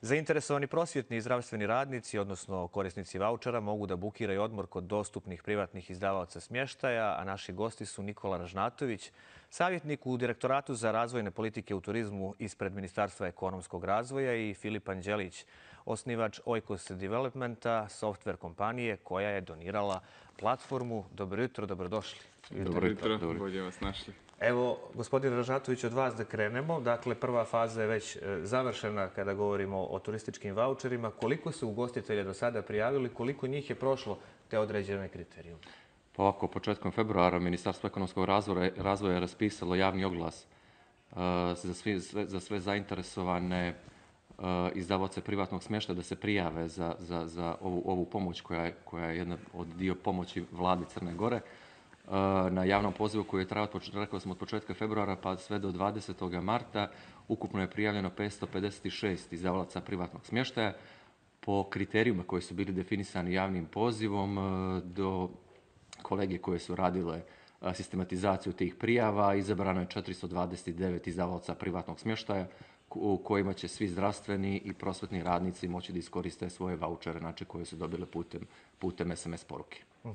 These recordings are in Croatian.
Zainteresovani prosvjetni i zdravstveni radnici, odnosno korisnici vaučera, mogu da bukiraju odmor kod dostupnih privatnih izdavaoca smještaja, a naši gosti su Nikola Ražnatović, savjetnik u Direktoratu za razvojne politike u turizmu ispred Ministarstva ekonomskog razvoja i Filip Anđelić, osnivač Oikos Developmenta, software kompanije koja je donirala platformu. Dobro jutro, dobrodošli. Dobro jutro, bolje vas našli. Evo, gospodin Ražnatović, od vas da krenemo. Dakle, prva faza je već e, završena kada govorimo o turističkim voucherima. Koliko su ugostitelje do sada prijavili, koliko njih je prošlo te određene kriterijume? Pa ovako, početkom februara Ministarstvo ekonomskog razvoja, je raspisalo javni oglas e, za, sve zainteresovane izdavoce privatnog smještaja da se prijave za, ovu, pomoć koja je, koja je jedna od dio pomoći vladi Crne Gore na javnom pozivu koji je trajao, rekao smo, od početka februara pa sve do 20. marta. Ukupno je prijavljeno 556 izdavalaca privatnog smještaja. Po kriterijima koji su bili definisani javnim pozivom do kolege koje su radile sistematizaciju tih prijava, izabrano je 429 izdavalaca privatnog smještaja u kojima će svi zdravstveni i prosvetni radnici moći da iskoriste svoje vouchere, znači koje su dobile putem, putem SMS poruke. Uh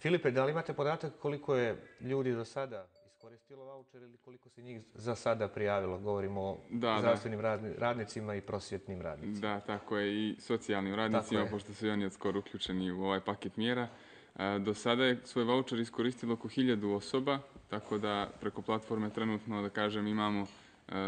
Filipe, da li imate podatak koliko je ljudi do sada iskoristilo voucher ili koliko se njih za sada prijavilo? Govorimo o zdravstvenim radnicima i prosvjetnim radnicima. Da, tako je i socijalnim radnicima, pošto su i oni skoro uključeni u ovaj paket mjera. E, do sada je svoj voucher iskoristilo oko hiljadu osoba, tako da preko platforme trenutno, da kažem, imamo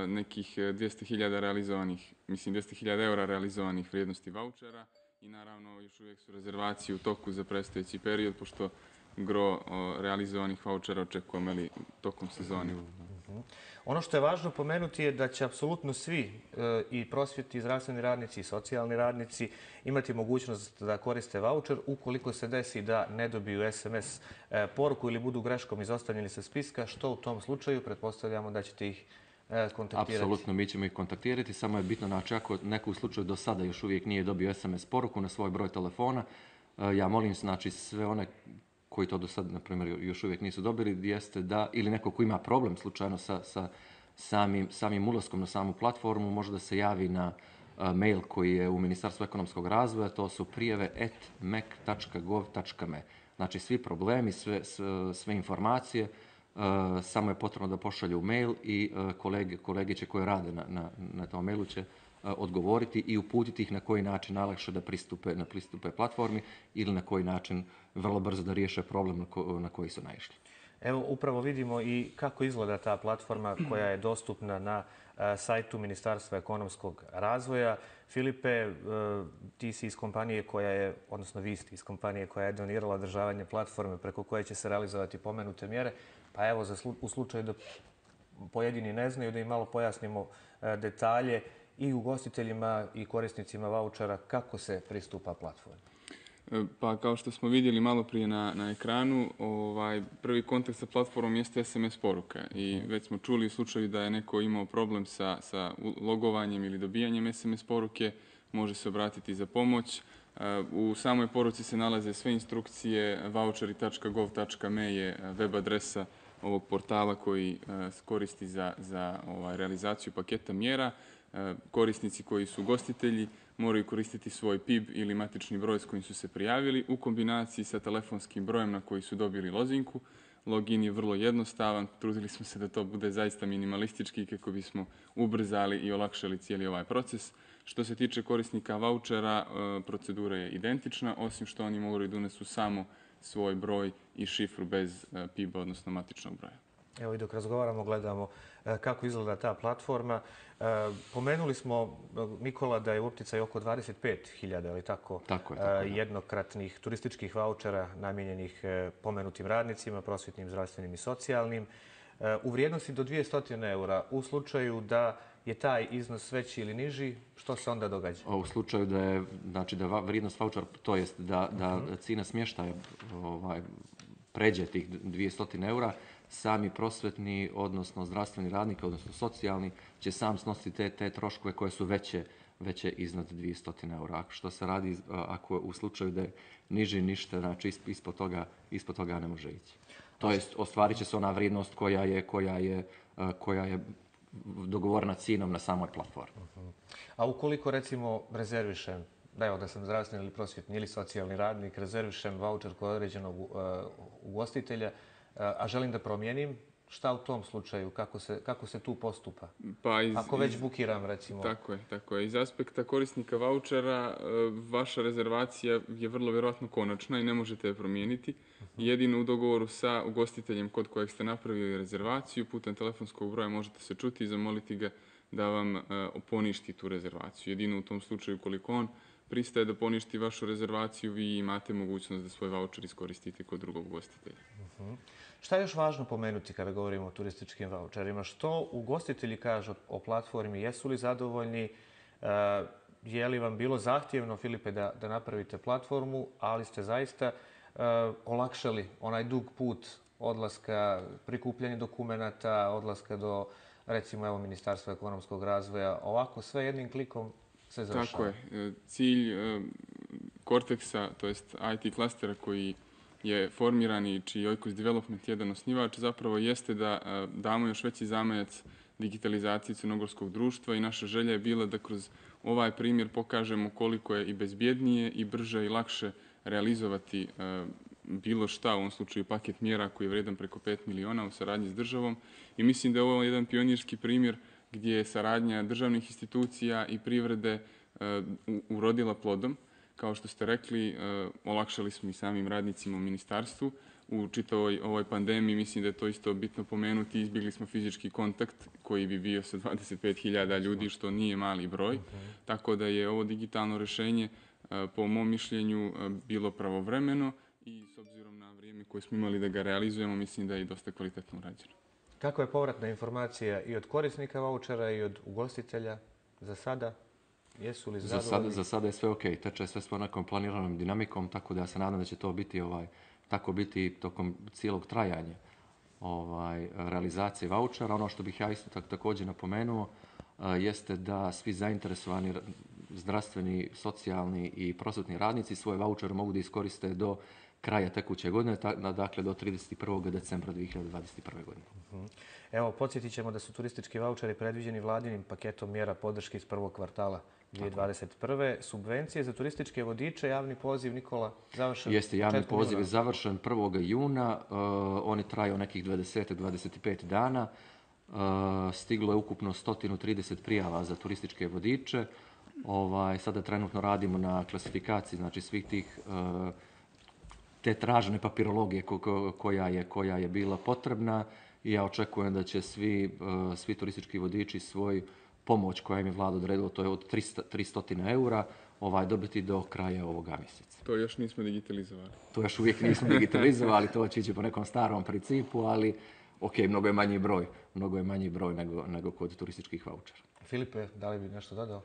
nekih 200.000 realizovanih, mislim 200.000 eura realizovanih vrijednosti vouchera i naravno još uvijek su rezervacije u toku za predstojeći period, pošto gro realizovanih vouchera očekujemo li tokom sezoni. Mhm. Ono što je važno pomenuti je da će apsolutno svi e, i prosvjeti, i zdravstveni radnici, i socijalni radnici imati mogućnost da koriste voucher ukoliko se desi da ne dobiju SMS e, poruku ili budu greškom izostavljeni sa spiska, što u tom slučaju pretpostavljamo da ćete ih E, kontaktirati? Apsolutno, mi ćemo ih kontaktirati, samo je bitno, znači ako neko u slučaju do sada još uvijek nije dobio SMS poruku na svoj broj telefona, e, ja molim znači sve one koji to do sada, na primjer, još uvijek nisu dobili, jeste da, ili neko ko ima problem slučajno sa, sa samim, samim ulaskom na samu platformu, može da se javi na e, mail koji je u Ministarstvu ekonomskog razvoja, to su prijeve at mac.gov.me. Znači svi problemi, sve, sve informacije, samo je potrebno da pošalju mail i eh, kolege, kolegiće koje rade na, na, na tom mailu će eh, odgovoriti i uputiti ih na koji način najlakše da pristupe na pristupe platformi ili na koji način vrlo brzo da riješe problem na, koji su naišli. Evo, upravo vidimo i kako izgleda ta platforma koja je dostupna na sajtu Ministarstva ekonomskog razvoja. Filipe, ti si iz kompanije koja je, odnosno vi ste iz kompanije koja je donirala održavanje platforme preko koje će se realizovati pomenute mjere. Pa evo, u slučaju da pojedini ne znaju, da im malo pojasnimo e, detalje i ugostiteljima i korisnicima vouchera kako se pristupa platformi. E, pa kao što smo vidjeli malo prije na, na ekranu, ovaj, prvi kontakt sa platformom jeste SMS poruka i već smo čuli u slučaju da je neko imao problem sa, sa logovanjem ili dobijanjem SMS poruke, može se obratiti za pomoć. E, u samoj poruci se nalaze sve instrukcije, voucheri.gov.me je web adresa ovog portala koji e, koristi za, za ovaj, realizaciju paketa mjera. E, korisnici koji su gostitelji moraju koristiti svoj PIB ili matični broj s kojim su se prijavili u kombinaciji sa telefonskim brojem na koji su dobili lozinku. Login je vrlo jednostavan, trudili smo se da to bude zaista minimalistički kako bismo ubrzali i olakšali cijeli ovaj proces. Što se tiče korisnika vouchera, e, procedura je identična, osim što oni moraju da unesu samo svoj broj i šifru bez e, PIB-a, odnosno matičnog broja. Evo i dok razgovaramo, gledamo e, kako izgleda ta platforma. E, pomenuli smo, Nikola, da je u opticaju oko 25.000, ali tako, tako, jednokratnih turističkih vouchera namijenjenih pomenutim radnicima, prosvjetnim, zdravstvenim i socijalnim u vrijednosti do 200 eura. U slučaju da je taj iznos veći ili niži, što se onda događa? U slučaju da je, znači da vrijednost voucher, to jest da, da mhm. cijena smještaja ovaj, pređe tih 200 eura, sami prosvetni, odnosno zdravstveni radnik, odnosno socijalni, će sam snositi te, te troškove koje su veće, veće iznad 200 eura. Što se radi ako u slučaju da je niži ništa, znači ispod toga, ispod toga ne može ići. To jest, ostvarit će se ona vrijednost koja je, koja je, koja je dogovorena cijenom na samoj platformi. A ukoliko recimo rezervišem, da evo da sam zdravstveni ili prosvjetni ili socijalni radnik, rezervišem voucher kod određenog ugostitelja, a želim da promijenim, šta u tom slučaju, kako se, kako se tu postupa? Pa iz, Ako već iz- bukiram recimo. Tako je, tako je. Iz aspekta korisnika vouchera, e, vaša rezervacija je vrlo vjerojatno konačna i ne možete je promijeniti. Jedino u dogovoru sa ugostiteljem kod kojeg ste napravili rezervaciju, putem telefonskog broja možete se čuti i zamoliti ga da vam e, poništi tu rezervaciju. Jedino u tom slučaju koliko on pristaje da poništi vašu rezervaciju, vi imate mogućnost da svoj voucher iskoristite kod drugog ugostitelja. Šta je još važno pomenuti kada govorimo o turističkim voucherima? Što ugostitelji kažu o platformi? Jesu li zadovoljni? E, je li vam bilo zahtjevno, Filipe, da, da napravite platformu, ali ste zaista e, olakšali onaj dug put odlaska, prikupljanje dokumenata, odlaska do, recimo, evo, Ministarstva ekonomskog razvoja. Ovako, sve jednim klikom se završava. Tako je. E, Cilj e, Cortexa, to jest IT klastera koji je formiran i čiji Oikos Development jedan osnivač, zapravo jeste da e, damo još veći zamajac digitalizaciji crnogorskog društva i naša želja je bila da kroz ovaj primjer pokažemo koliko je i bezbjednije i brže i lakše realizovati bilo šta, u ovom slučaju paket mjera koji je vredan preko 5 miliona u saradnji s državom i mislim da je ovo jedan pionirski primjer gdje je saradnja državnih institucija i privrede e, urodila plodom. Kao što ste rekli, e, olakšali smo i samim radnicima u ministarstvu. U čitavoj ovoj pandemiji mislim da je to isto bitno pomenuti. Izbjegli smo fizički kontakt koji bi bio sa 25.000 ljudi, što nije mali broj. Tako da je ovo digitalno rješenje e, po mom mišljenju bilo pravovremeno i s obzirom na vrijeme koje smo imali da ga realizujemo, mislim da je i dosta kvalitetno urađeno. Kako je povratna informacija i od korisnika vouchera i od ugostitelja za sada? Jesu li Za zadovoljni? sada, za sada je sve ok, teče sve s nekom planiranom dinamikom, tako da ja se nadam da će to biti ovaj, tako biti tokom cijelog trajanja ovaj, realizacije vouchera. Ono što bih ja isto tak, također napomenuo a, jeste da svi zainteresovani ra- zdravstveni, socijalni i prosvetni radnici svoje vouchere mogu da iskoriste do kraja tekuće godine, dakle do 31. decembra 2021. godine. Evo, podsjetit ćemo da su turistički voucheri predviđeni vladinim paketom mjera podrške iz prvog kvartala 2021. Subvencije za turističke vodiče, javni poziv, Nikola, završen Jeste, javni poziv je završen 1. juna, uh, on je trajao nekih 20-25 dana. Uh, stiglo je ukupno 130 prijava za turističke vodiče. Ovaj, sada trenutno radimo na klasifikaciji znači, svih tih uh, te tražene papirologije ko- ko- koja je, koja je bila potrebna i ja očekujem da će svi, uh, svi turistički vodiči svoj pomoć koja im je vlada odredila, to je od 300, 300 eura, ovaj, dobiti do kraja ovoga mjeseca. To još nismo digitalizovali. To još uvijek nismo digitalizovali, to će ići po nekom starom principu, ali ok, mnogo je manji broj, mnogo je manji broj nego, nego kod turističkih vouchera. Filipe, da li bi nešto dodao?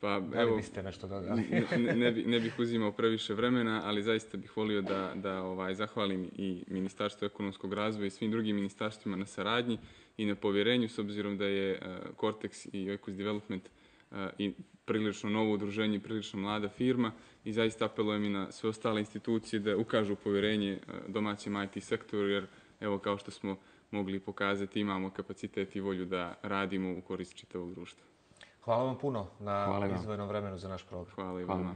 Pa Da li evo, biste nešto dodali? ne, ne, ne, bi, ne bih uzimao previše vremena, ali zaista bih volio da, da ovaj, zahvalim i Ministarstvu ekonomskog razvoja i svim drugim ministarstvima na saradnji i na povjerenju, s obzirom da je uh, Cortex i Oikos Development uh, i prilično novo udruženje, prilično mlada firma i zaista apelujem i na sve ostale institucije da ukažu povjerenje uh, domaćem IT sektoru, jer evo kao što smo mogli pokazati, imamo kapacitet i volju da radimo u korist čitavog društva. Hvala vam puno na Hvala vam. izdvojenom vremenu za naš program. Hvala i vama.